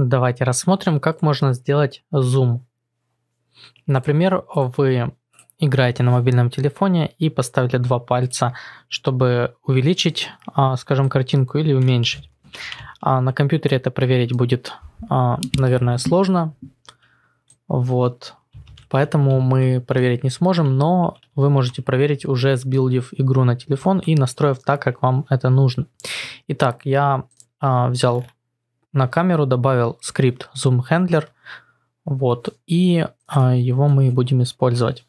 Давайте рассмотрим, как можно сделать зум. Например, вы играете на мобильном телефоне и поставили два пальца, чтобы увеличить, а, скажем, картинку или уменьшить. А на компьютере это проверить будет, а, наверное, сложно. Вот. Поэтому мы проверить не сможем, но вы можете проверить уже сбилдив игру на телефон и настроив так, как вам это нужно. Итак, я а, взял на камеру, добавил скрипт Zoom Handler, вот, и а, его мы будем использовать.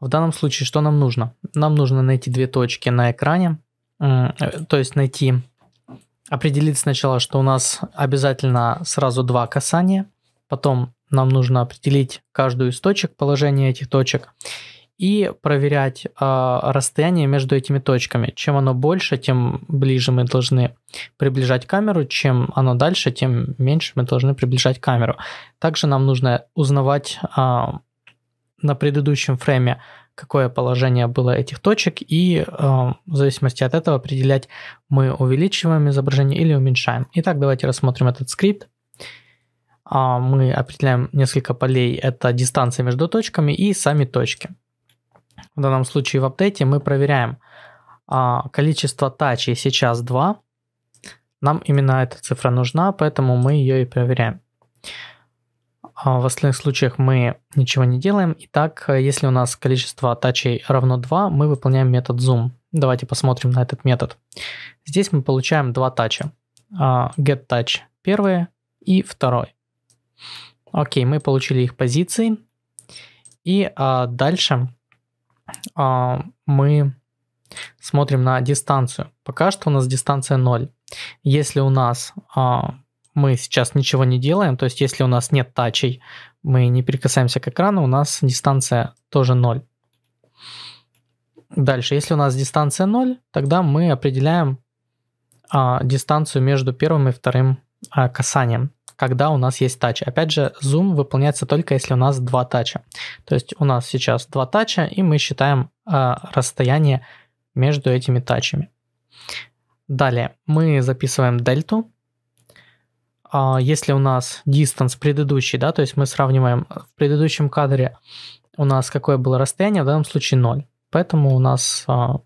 В данном случае что нам нужно? Нам нужно найти две точки на экране, э, то есть найти, определить сначала, что у нас обязательно сразу два касания, потом нам нужно определить каждую из точек, положение этих точек, и проверять э, расстояние между этими точками. Чем оно больше, тем ближе мы должны приближать камеру, чем оно дальше, тем меньше мы должны приближать камеру. Также нам нужно узнавать э, на предыдущем фрейме, какое положение было этих точек, и э, в зависимости от этого определять, мы увеличиваем изображение или уменьшаем. Итак, давайте рассмотрим этот скрипт. Мы определяем несколько полей, это дистанция между точками и сами точки. В данном случае в апдейте мы проверяем э, количество тачей сейчас 2. Нам именно эта цифра нужна, поэтому мы ее и проверяем. А в остальных случаях мы ничего не делаем. Итак, если у нас количество тачей равно 2, мы выполняем метод zoom. Давайте посмотрим на этот метод. Здесь мы получаем два тача. А, get touch первый и второй. Окей, мы получили их позиции. И а, дальше а, мы смотрим на дистанцию. Пока что у нас дистанция 0. Если у нас а, мы сейчас ничего не делаем, то есть если у нас нет тачей, мы не прикасаемся к экрану, у нас дистанция тоже 0. Дальше, если у нас дистанция 0, тогда мы определяем а, дистанцию между первым и вторым а, касанием, когда у нас есть тач. Опять же, зум выполняется только если у нас два тача. То есть у нас сейчас два тача, и мы считаем а, расстояние между этими тачами. Далее мы записываем дельту, а, если у нас distance предыдущий, да, то есть мы сравниваем в предыдущем кадре у нас какое было расстояние, в данном случае 0. Поэтому у нас а,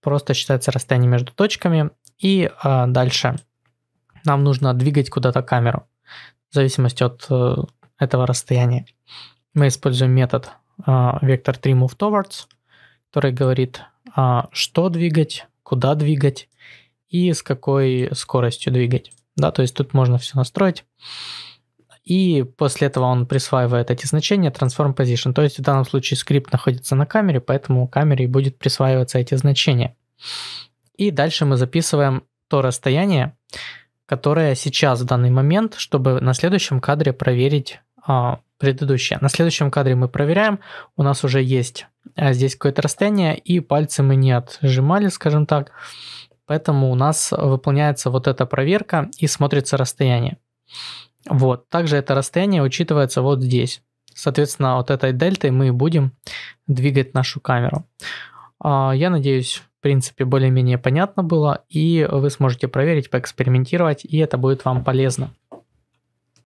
просто считается расстояние между точками. И а, дальше нам нужно двигать куда-то камеру в зависимости от э, этого расстояния. Мы используем метод vector 3 move towards, который говорит, что двигать, куда двигать и с какой скоростью двигать да, то есть тут можно все настроить. И после этого он присваивает эти значения transform position. То есть в данном случае скрипт находится на камере, поэтому камере будет присваиваться эти значения. И дальше мы записываем то расстояние, которое сейчас в данный момент, чтобы на следующем кадре проверить а, предыдущее. На следующем кадре мы проверяем, у нас уже есть а, здесь какое-то расстояние, и пальцы мы не отжимали, скажем так. Поэтому у нас выполняется вот эта проверка и смотрится расстояние. Вот. Также это расстояние учитывается вот здесь. Соответственно, вот этой дельтой мы будем двигать нашу камеру. А, я надеюсь, принципе, более-менее понятно было, и вы сможете проверить, поэкспериментировать, и это будет вам полезно.